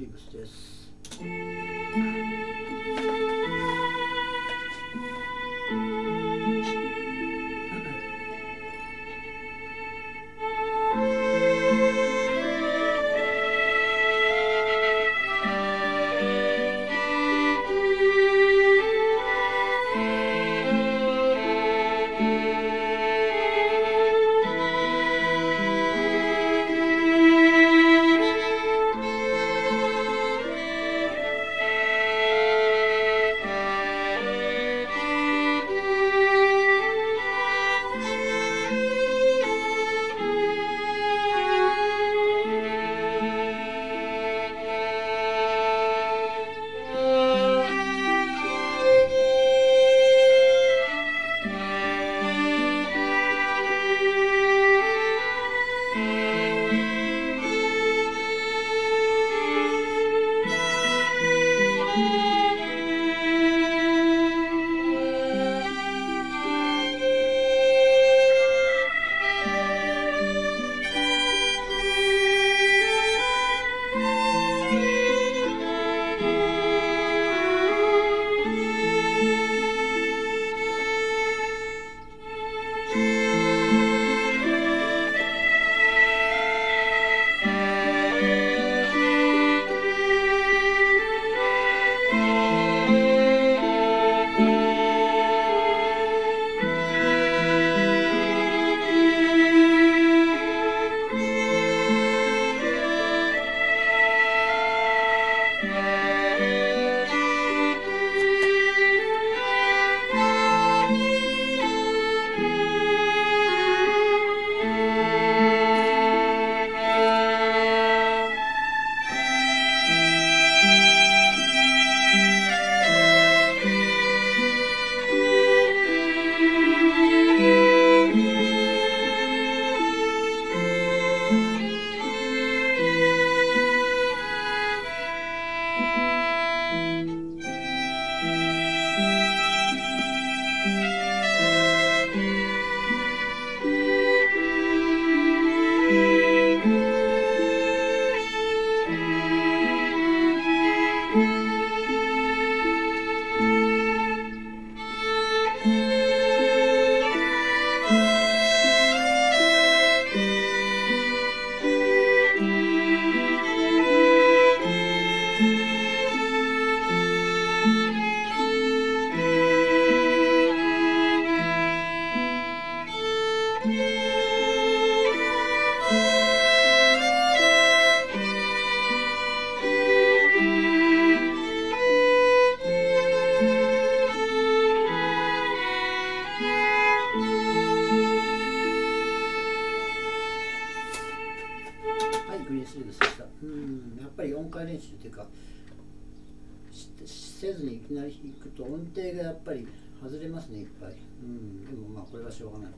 リーブスクリーンスリーブスでしたうんやっぱり4回練習っていうかしせずにいきなり行くと音程がやっぱり外れますねいっぱい。うんでもまあこれはしょうがない。